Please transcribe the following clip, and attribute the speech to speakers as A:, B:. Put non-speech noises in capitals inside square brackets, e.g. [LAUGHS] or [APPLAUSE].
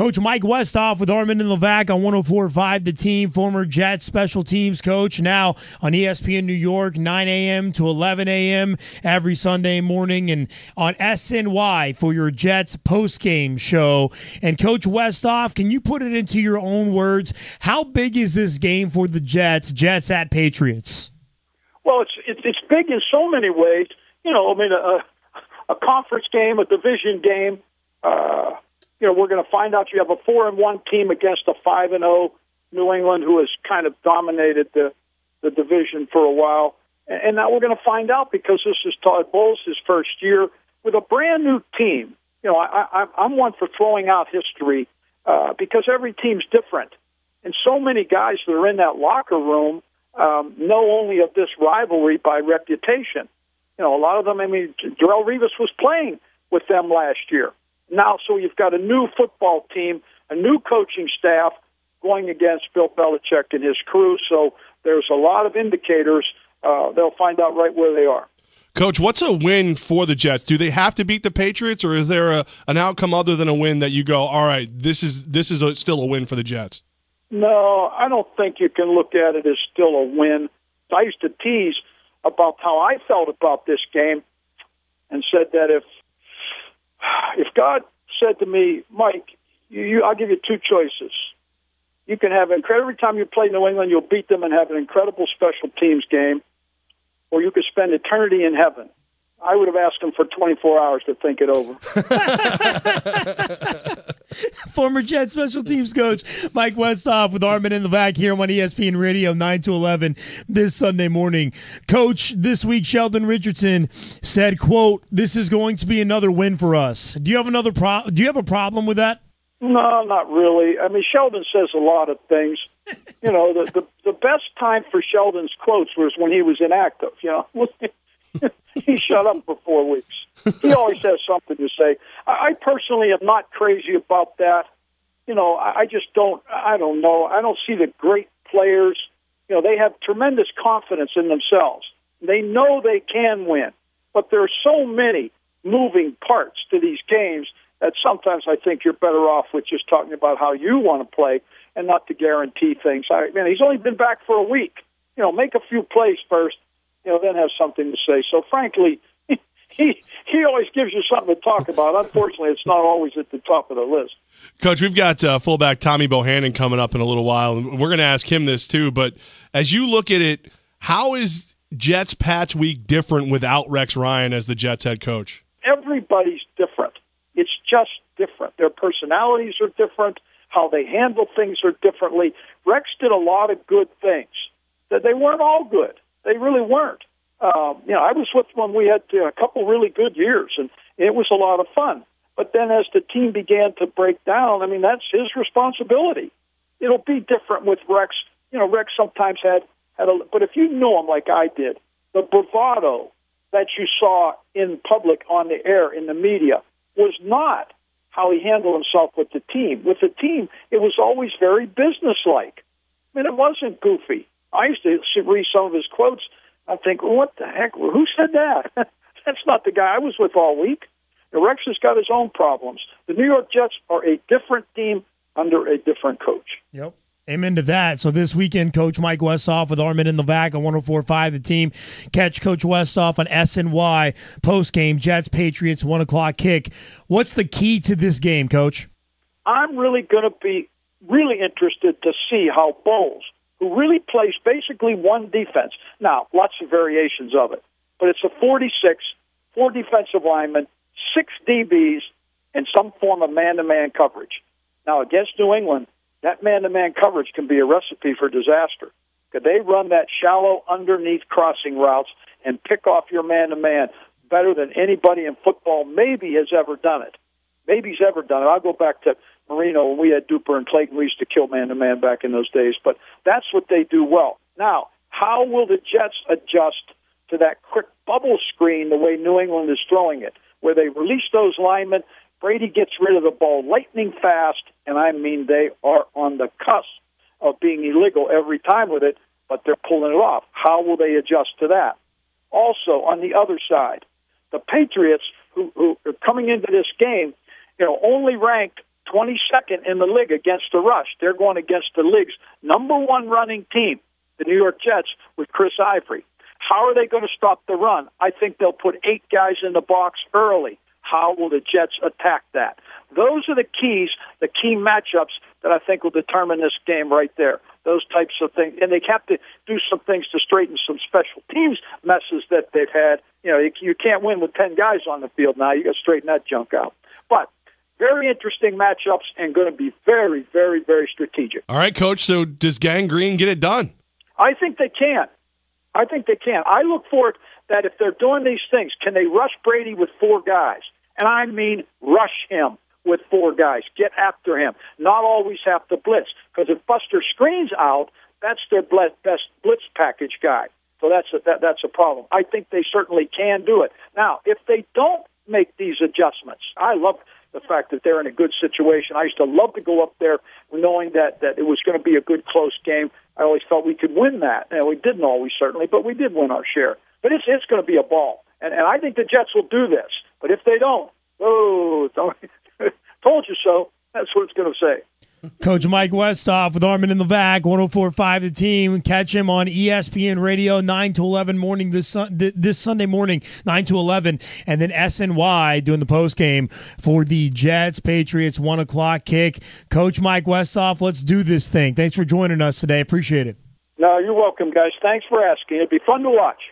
A: Coach Mike Westhoff with Armen and Levack on 104.5 The Team, former Jets special teams coach, now on ESPN New York, 9 a.m. to 11 a.m. every Sunday morning, and on SNY for your Jets post-game show. And Coach Westhoff, can you put it into your own words? How big is this game for the Jets, Jets at Patriots?
B: Well, it's it's, it's big in so many ways. You know, I mean, a, a conference game, a division game. Uh, you know, we're going to find out you have a four and one team against a five and zero New England, who has kind of dominated the the division for a while. And now we're going to find out because this is Todd Bowles' his first year with a brand new team. You know, I, I, I'm one for throwing out history uh, because every team's different, and so many guys that are in that locker room um, know only of this rivalry by reputation. You know, a lot of them. I mean, Darrelle Revis was playing with them last year. Now, so you've got a new football team, a new coaching staff going against Bill Belichick and his crew. So there's a lot of indicators. Uh, they'll find out right where they are.
C: Coach, what's a win for the Jets? Do they have to beat the Patriots, or is there a, an outcome other than a win that you go, all right, this is this is a, still a win for the Jets?
B: No, I don't think you can look at it as still a win. I used to tease about how I felt about this game, and said that if God said to me, Mike, you, you, I'll give you two choices. You can have incredible every time you play New England, you'll beat them and have an incredible special teams game, or you could spend eternity in heaven. I would have asked him for 24 hours to think it over. [LAUGHS] [LAUGHS]
A: Former Jet special teams coach Mike Westhoff with Armen and Levack here on ESPN Radio 9 to 11 this Sunday morning. Coach, this week Sheldon Richardson said, "quote This is going to be another win for us." Do you have another pro- Do you have a problem with that?
B: No, not really. I mean, Sheldon says a lot of things. You know, the the, the best time for Sheldon's quotes was when he was inactive. You know. [LAUGHS] [LAUGHS] he shut up for four weeks. He [LAUGHS] always has something to say. I, I personally am not crazy about that. You know, I, I just don't. I don't know. I don't see the great players. You know, they have tremendous confidence in themselves. They know they can win, but there are so many moving parts to these games that sometimes I think you're better off with just talking about how you want to play and not to guarantee things. I mean, he's only been back for a week. You know, make a few plays first you know, then have something to say. So frankly, [LAUGHS] he he always gives you something to talk about. Unfortunately, it's not always at the top of the list.
C: Coach, we've got uh, fullback Tommy Bohannon coming up in a little while, and we're going to ask him this too. But as you look at it, how is Jets Pats week different without Rex Ryan as the Jets head coach?
B: Everybody's different. It's just different. Their personalities are different. How they handle things are differently. Rex did a lot of good things. That they weren't all good. They really weren't. Um, you know, I was with when we had uh, a couple really good years, and it was a lot of fun. But then as the team began to break down, I mean, that's his responsibility. It'll be different with Rex. You know, Rex sometimes had had a, but if you knew him like I did, the bravado that you saw in public on the air in the media was not how he handled himself with the team. With the team, it was always very businesslike. I mean, it wasn't goofy. I used to read some of his quotes. I think, what the heck? Who said that? [LAUGHS] That's not the guy I was with all week. Rex has got his own problems. The New York Jets are a different team under a different coach.
A: Yep. Amen to that. So this weekend, Coach Mike Westhoff with Armen and Levack on 104.5 The Team. Catch Coach Westhoff on SNY post game Jets Patriots one o'clock kick. What's the key to this game, Coach?
B: I'm really going to be really interested to see how Bowles – who really plays basically one defense. Now, lots of variations of it, but it's a 46, four defensive linemen, six DBs, and some form of man to man coverage. Now, against New England, that man to man coverage can be a recipe for disaster. Could they run that shallow underneath crossing routes and pick off your man to man better than anybody in football maybe has ever done it? Maybe he's ever done it. I'll go back to Marino, when we had Duper and Clayton, we used to kill man to man back in those days. But that's what they do well. Now, how will the Jets adjust to that quick bubble screen the way New England is throwing it, where they release those linemen? Brady gets rid of the ball lightning fast, and I mean they are on the cusp of being illegal every time with it, but they're pulling it off. How will they adjust to that? Also, on the other side, the Patriots, who, who are coming into this game, you know, only ranked 22nd in the league against the rush. They're going against the league's number one running team, the New York Jets, with Chris Ivory. How are they going to stop the run? I think they'll put eight guys in the box early. How will the Jets attack that? Those are the keys, the key matchups that I think will determine this game right there. Those types of things, and they have to do some things to straighten some special teams messes that they've had. You know, you can't win with ten guys on the field now. You got to straighten that junk out. But very interesting matchups and going to be very, very, very strategic.
C: All right, coach. So does Gang Green get it done?
B: I think they can. I think they can. I look for it that if they're doing these things, can they rush Brady with four guys? And I mean rush him with four guys. Get after him. Not always have to blitz. Because if Buster Skrine's out, that's their best blitz package guy. So that's a, that, that's a problem. I think they certainly can do it. Now, if they don't make these adjustments, I love the fact that they're in a good situation. I used to love to go up there knowing that that it was going to be a good close game. I always felt we could win that, and we didn't always certainly, but we did win our share. But it's it's going to be a ball, and and I think the Jets will do this. But if they don't, oh, [LAUGHS] told you so. That's what it's going to say.
A: Coach Mike Westhoff with Armen the Levack, 1045 the team. Catch him on ESPN Radio, 9 to 11 morning this, this Sunday morning, 9 to 11. And then SNY doing the post game for the Jets Patriots, 1 o'clock kick. Coach Mike Westhoff, let's do this thing. Thanks for joining us today. Appreciate it.
B: No, you're welcome, guys. Thanks for asking. It'd be fun to watch.